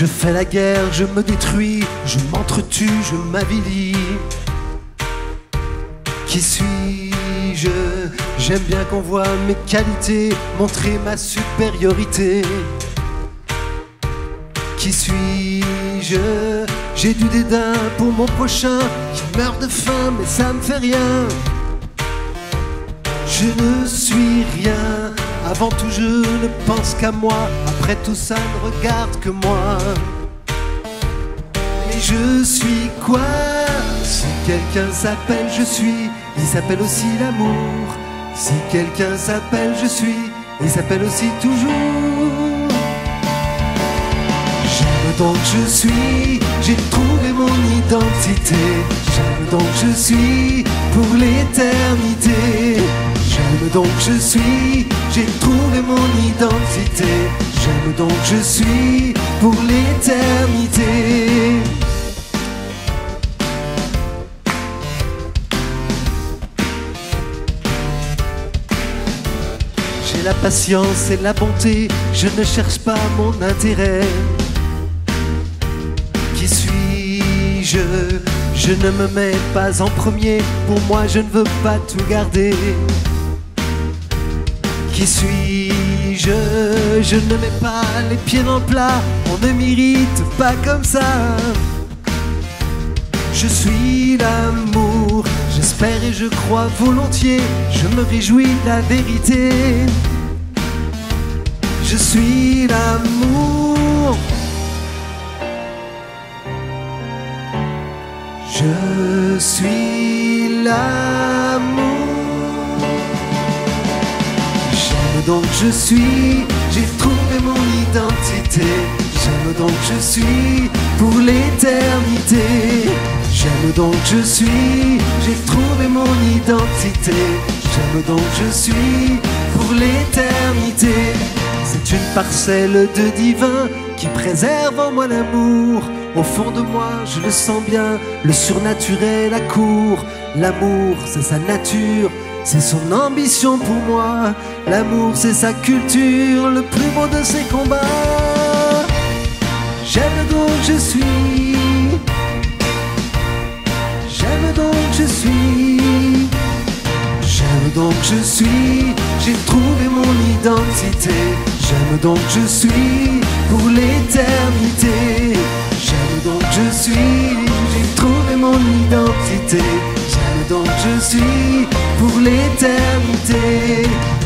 Je fais la guerre, je me détruis, je m'entretue, je m'avilis. Qui suis-je? J'aime bien qu'on voit mes qualités, montrer ma supériorité. Qui suis-je? J'ai du dédain pour mon prochain qui meurt de faim, mais ça me fait rien. Je ne suis rien, avant tout je ne pense qu'à moi, tout ça ne regarde que moi. Et je suis quoi? Si quelqu'un s'appelle je suis, il s'appelle aussi l'amour. Si quelqu'un s'appelle je suis, il s'appelle aussi toujours. J'aime donc je suis, j'ai trouvé mon identité. J'aime donc je suis pour l'éternité. J'aime donc je suis, j'ai trouvé mon identité. Donc je suis pour l'éternité. J'ai la patience et la bonté, je ne cherche pas mon intérêt. Qui suis-je? Je ne me mets pas en premier, pour moi je ne veux pas tout garder. Qui suis-je? Je ne mets pas les pieds dans le plat, on ne m'irrite pas comme ça. Je suis l'amour, j'espère et je crois volontiers, je me réjouis de la vérité. Je suis l'amour. Je suis l'amour. Donc je suis, j'ai trouvé mon identité. J'aime donc je suis pour l'éternité. J'aime donc je suis, j'ai trouvé mon identité. J'aime donc je suis pour l'éternité. C'est une parcelle de divin qui préserve en moi l'amour. Au fond de moi, je le sens bien, le surnaturel accourt. L'amour, c'est sa nature, c'est son ambition pour moi. L'amour, c'est sa culture, le plus beau de ses combats. J'aime donc je suis. J'aime donc je suis. J'aime donc je suis. J'ai trouvé mon identité. J'aime donc je suis pour l'éternité. J'aime donc je suis. J'ai trouvé mon identité. J'aime donc je suis l'éternité.